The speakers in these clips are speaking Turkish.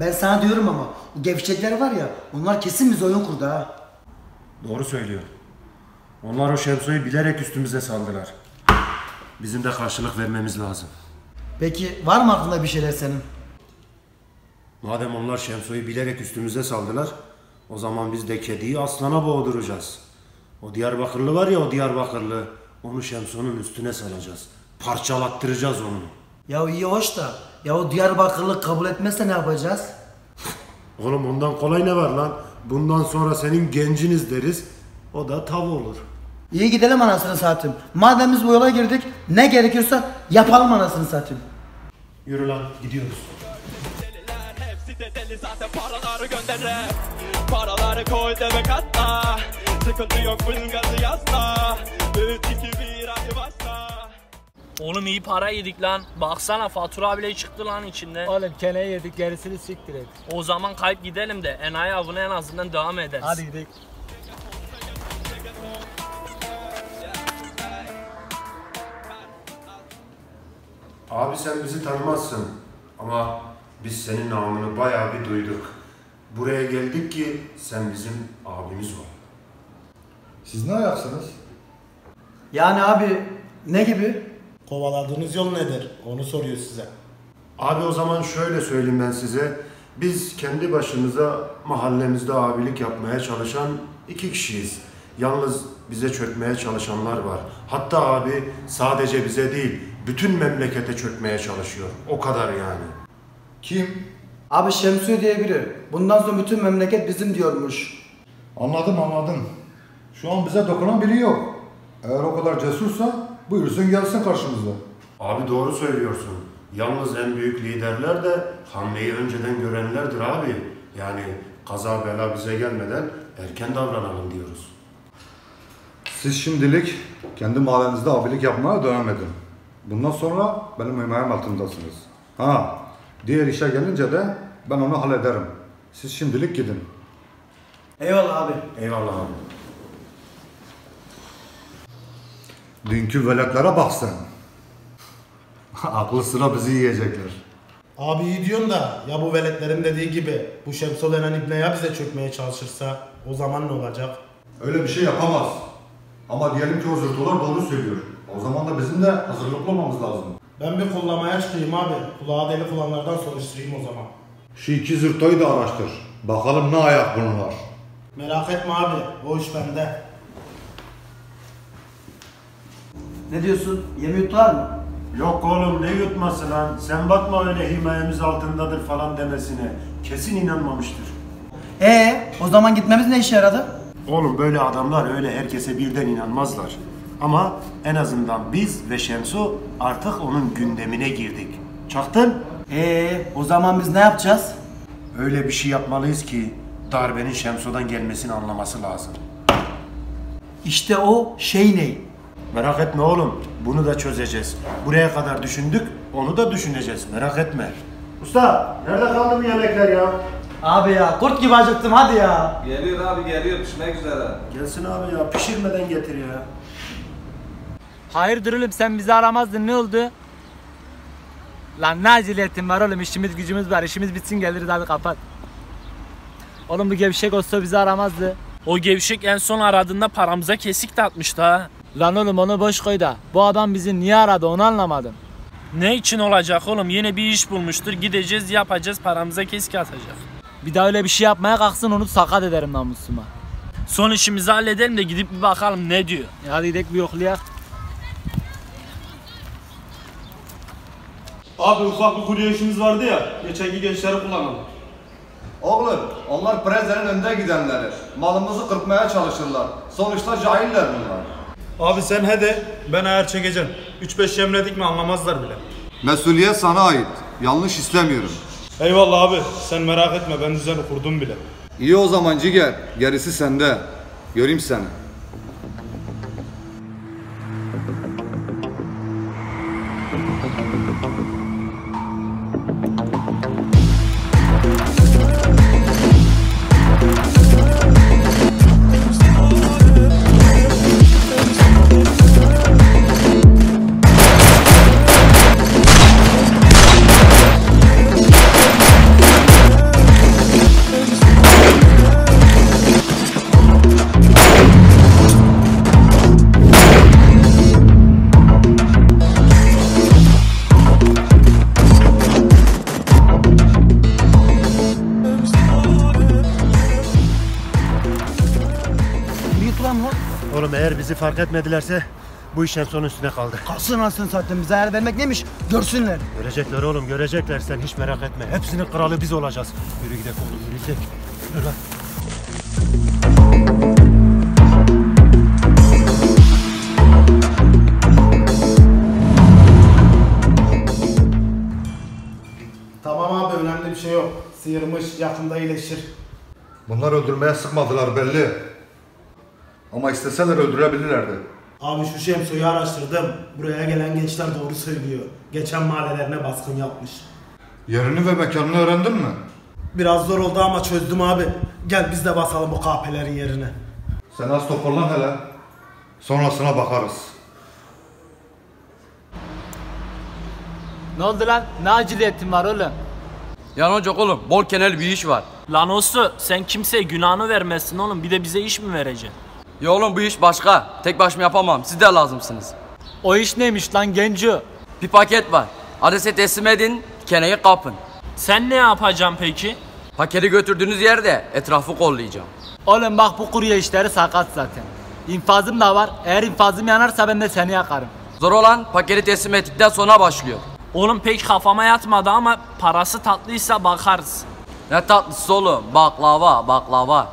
Ben sana diyorum ama o gevşekler var ya onlar kesin bize oyun kurdu ha. Doğru söylüyor. Onlar o şemsiyeyi bilerek üstümüze saldılar. Bizim de karşılık vermemiz lazım. Peki var mı aklında bir şeyler senin? Madem onlar şemsiyeyi bilerek üstümüze saldılar, o zaman biz de kediyi aslana boğduracağız. O Diyarbakırlı var ya o Diyarbakırlı, onu şemsiyonun üstüne salacağız. Parçalattıracağız onu. Ya iyi hoş da ya o Diyarbakırlı kabul etmezse ne yapacağız? Oğlum ondan kolay ne var lan? Bundan sonra senin genciniz deriz, o da tav olur. İyi gidelim anasını satayım. Madem biz bu yola girdik ne gerekiyorsa yapalım anasını satayım. Yürü lan, gidiyoruz. Deliler hepsi de deli zaten paraları gönderir Paraları koy demek atla Sıkıntı yok bunun gazı yazma 3 2 1 hadi başla Oğlum iyi para yedik lan. Baksana fatura bile çıktı lan içinde. Oğlum keneyi yedik gerisini siktir et. O zaman kayıp gidelim de enayi avına en azından devam ederiz. Hadi gidelim. Abi sen bizi tanımazsın ama biz senin namını bayağı bir duyduk. Buraya geldik ki sen bizim abimiz ol. Siz ne ayaksınız? Yani abi ne gibi? Kovaladığınız yol nedir? Onu soruyor size. Abi o zaman şöyle söyleyeyim ben size. Biz kendi başımıza mahallemizde abilik yapmaya çalışan iki kişiyiz. Yalnız bize çökmeye çalışanlar var. Hatta abi sadece bize değil, bütün memlekete çökmeye çalışıyor. O kadar yani. Kim? Abi Şemsiye diye biri. Bundan sonra bütün memleket bizim diyormuş. Anladım anladım. Şu an bize dokunan biri yok. Eğer o kadar cesursa buyursun gelsin karşımıza. Abi doğru söylüyorsun. Yalnız en büyük liderler de hamleyi önceden görenlerdir abi. Yani kaza bela bize gelmeden erken davranalım diyoruz. Siz şimdilik kendi mahallenizde abilik yapmaya devam edin. Bundan sonra benim himayem altındasınız. Ha, diğer işe gelince de ben onu hallederim. Siz şimdilik gidin. Eyvallah abi. Eyvallah abi. Dünkü veletlere bak sen. Aklı sıra bizi yiyecekler. Abi iyi diyorsun da ya bu veletlerin dediği gibi bu Şemso denen ibne ya bize çökmeye çalışırsa o zaman ne olacak? Öyle bir şey yapamaz. Ama diyelim ki o zırtolar doğru söylüyor. O zaman da bizim de hazırlıklı olmamız lazım. Ben bir kullamaya çıkayım abi. Kulağa deli kullanlardan soruşturayım o zaman. Şu iki zırtoyu da araştır. Bakalım ne ayak bunlar. Merak etme abi. O iş bende. Ne diyorsun? Yemi yuttular mı? Yok oğlum ne yutması lan. Sen bakma öyle himayemiz altındadır falan demesine. Kesin inanmamıştır. Ee, o zaman gitmemiz ne işe yaradı? Oğlum böyle adamlar öyle herkese birden inanmazlar. Ama en azından biz ve Şemsu artık onun gündemine girdik. Çaktın? Ee, o zaman biz ne yapacağız? Öyle bir şey yapmalıyız ki darbenin Şemsu'dan gelmesini anlaması lazım. İşte o şey ne? Merak etme oğlum. Bunu da çözeceğiz. Buraya kadar düşündük, onu da düşüneceğiz. Merak etme. Usta, nerede kaldı bu yemekler ya? Abi ya kurt gibi acıktım hadi ya. Geliyor abi geliyor pişmek üzere. Gelsin abi ya, pişirmeden getir ya. Hayırdır oğlum sen bizi aramazdın ne oldu? Lan ne aciliyetin var oğlum işimiz gücümüz var işimiz bitsin geliriz hadi kapat. Oğlum bu gevşek olsa bizi aramazdı. O gevşek en son aradığında paramıza kesik de atmıştı ha. Lan oğlum onu boş koy da bu adam bizi niye aradı onu anlamadım. Ne için olacak oğlum? Yine bir iş bulmuştur. Gideceğiz yapacağız paramıza kesik atacak. Bir daha öyle bir şey yapmaya kalksın onu sakat ederim namusuma. Son işimizi halledelim de gidip bir bakalım ne diyor. E hadi gidelim bir yoklayak. Abi ufak bir kurye işimiz vardı ya, geçenki gençleri kullanalım. Oğlum onlar prezenin önde gidenleri. Malımızı kırpmaya çalışırlar. Sonuçta cahiller bunlar. Abi sen hadi ben ayar çekeceğim. 3-5 yemledik mi anlamazlar bile. Mesuliyet sana ait. Yanlış istemiyorum. Eyvallah abi sen merak etme ben düzeni kurdum bile. İyi o zaman Ciger. Gerisi sende. Göreyim seni. Oğlum eğer bizi fark etmedilerse bu işin sonu üstüne kaldı. Kalsın anasını satayım. Bize ayar vermek neymiş? Görsünler. Görecekler oğlum görecekler sen hiç merak etme. Hepsinin kralı biz olacağız. Yürü gidelim oğlum yürü gidelim. Yürü lan. Tamam abi önemli bir şey yok. Sıyırmış yakında iyileşir. Bunlar öldürmeye sıkmadılar belli. Ama isteseler öldürebilirlerdi. Abi şu Şemso'yu araştırdım. Buraya gelen gençler doğru söylüyor. Geçen mahallelerine baskın yapmış. Yerini ve mekanını öğrendin mi? Biraz zor oldu ama çözdüm abi. Gel biz de basalım bu kahpelerin yerine. Sen az toparlan hele. Sonrasına bakarız. Ne oldu lan? Ne aciliyetin var oğlum? Yanılacak oğlum. Bol kenel bir iş var. Lan Osu sen kimseye günahını vermezsin oğlum. Bir de bize iş mi vereceksin? Ya oğlum bu iş başka. Tek başıma yapamam. Siz de lazımsınız. O iş neymiş lan genco? Bir paket var. Adrese teslim edin. Keneyi kapın. Sen ne yapacaksın peki? Paketi götürdüğünüz yerde etrafı kollayacağım. Oğlum bak bu kurye işleri sakat zaten. İnfazım da var. Eğer infazım yanarsa ben de seni yakarım. Zor olan paketi teslim ettikten sonra başlıyor. Oğlum pek kafama yatmadı ama parası tatlıysa bakarız. Ne tatlısı oğlum. Baklava, baklava.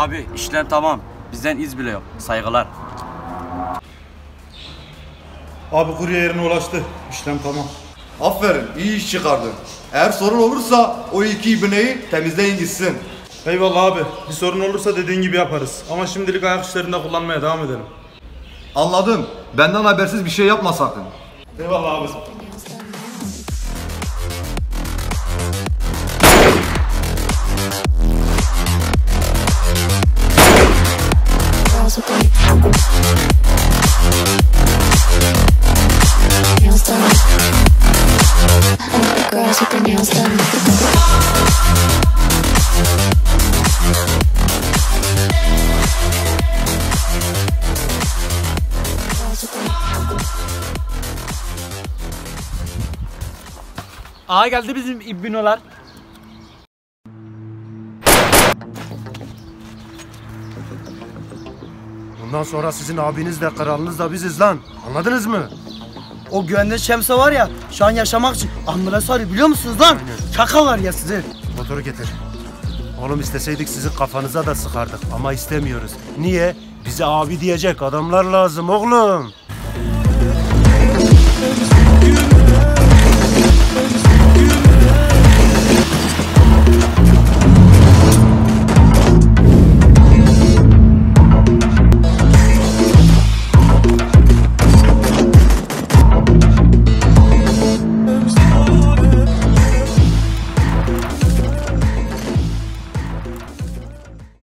Abi işlem tamam. Bizden iz bile yok. Saygılar. Abi kurye yerine ulaştı. İşlem tamam. Aferin iyi iş çıkardın. Eğer sorun olursa o iki ibneyi temizleyin gitsin. Eyvallah abi. Bir sorun olursa dediğin gibi yaparız. Ama şimdilik ayak işlerinde kullanmaya devam edelim. Anladım. Benden habersiz bir şey yapma sakın. Eyvallah abi. Aha geldi bizim ibnolar. Bundan sonra sizin abiniz de kralınız da biziz lan. Anladınız mı? O güvende Şemso var ya şu an yaşamak için ambulans arıyor biliyor musunuz lan? Çakalar ya sizi. Motoru getir. Oğlum isteseydik sizin kafanıza da sıkardık ama istemiyoruz. Niye? Bize abi diyecek adamlar lazım oğlum.